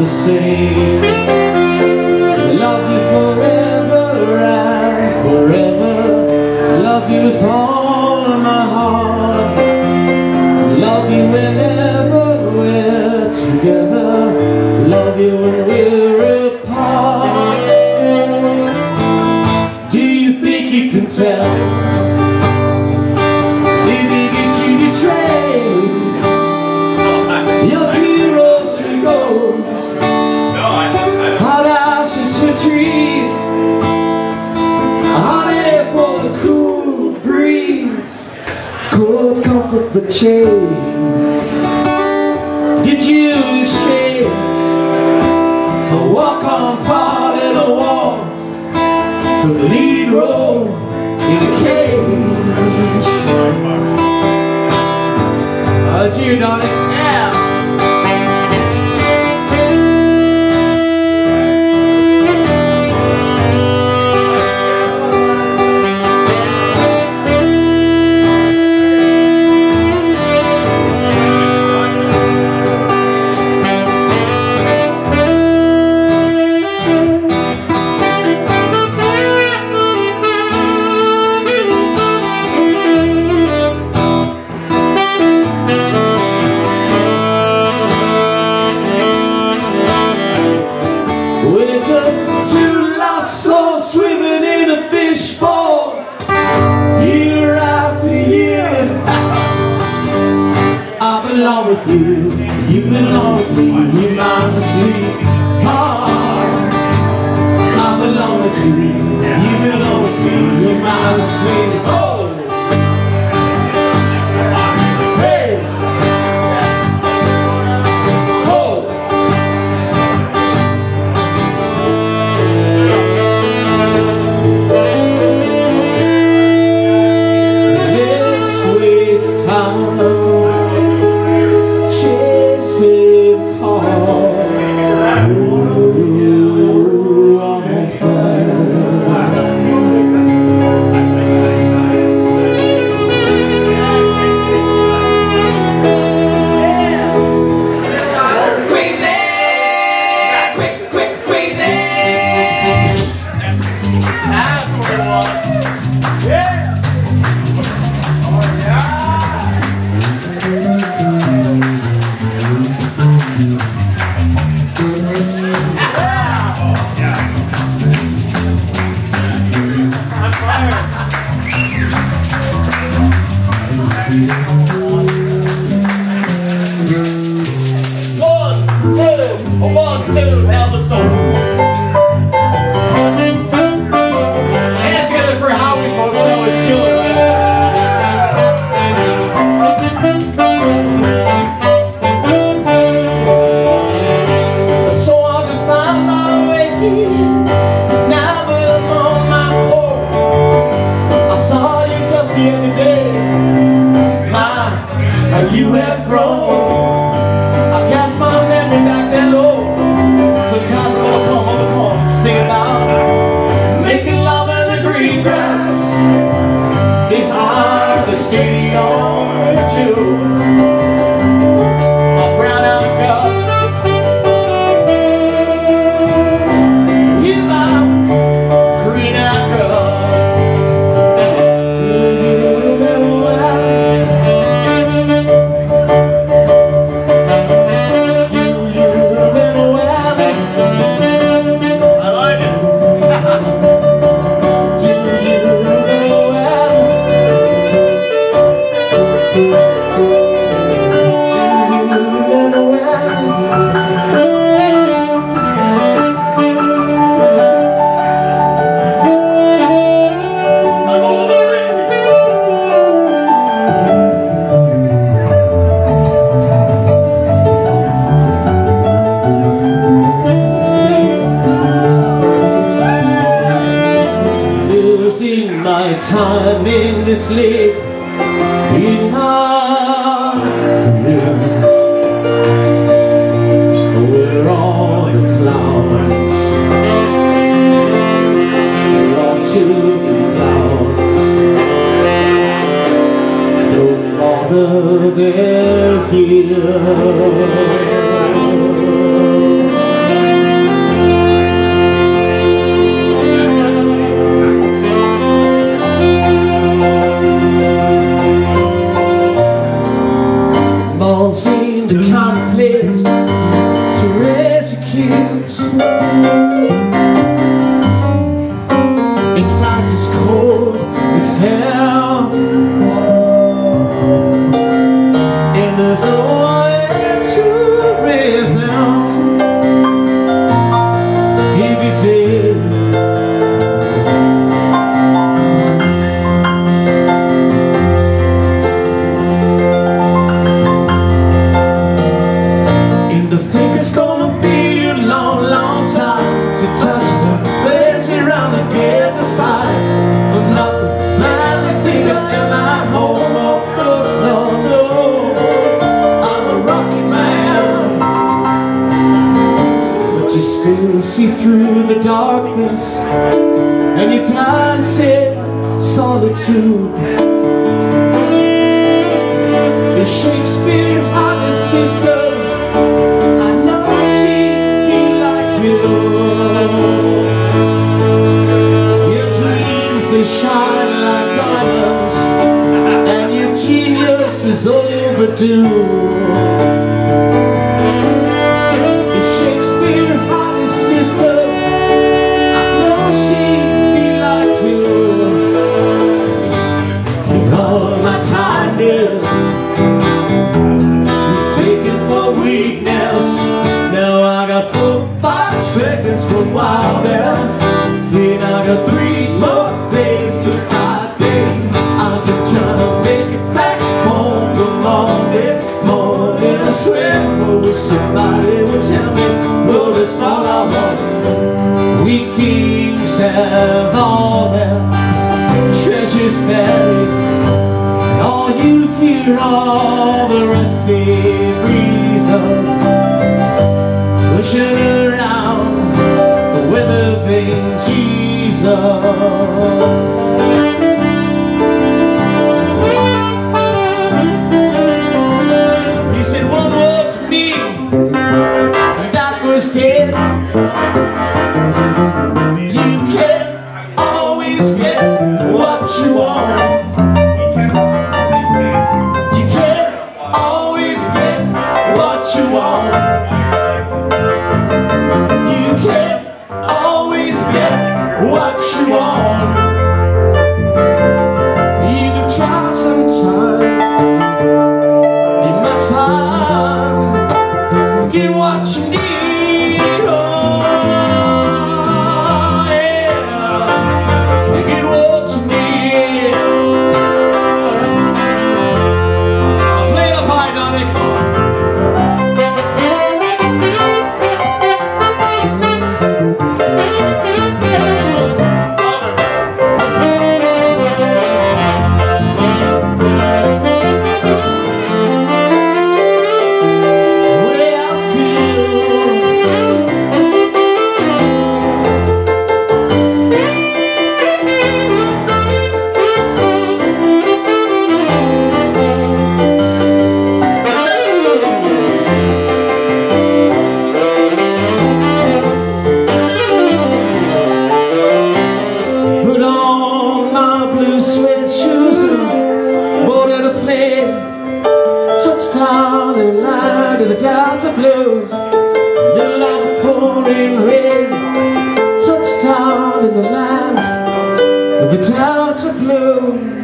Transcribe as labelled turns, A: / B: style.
A: the same. Love you forever and forever. Love you with all my heart. Love you whenever we're together. Love you when we're apart. Do you think you can tell Cold comfort for change Did you exchange A walk-on part in a wall. For the lead role in a cage. That's you, darling. With ah, you, you belong with me You mind to see I belong with you, you belong with me You mind to One, time in this lake in my career where all the clouds. Are all too clouds. No more Father, they're here. Still see through the darkness. And you dance in solitude. Wild and then I got three more I'm just make it back home somebody would tell me, I want. Have all their treasures buried. And all you hear are the pushing around weather vane Jesus. down to blue.